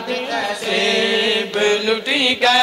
नसीब लुटी गए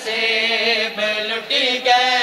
से लुटी गए।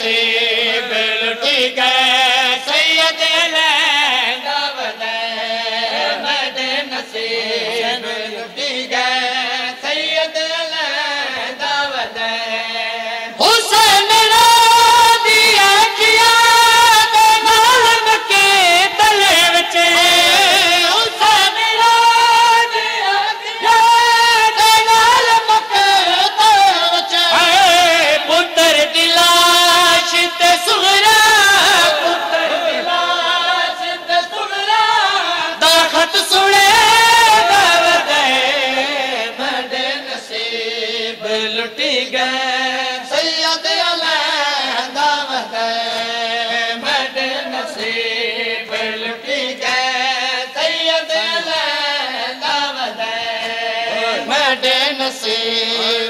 see. ਮੇਰੇ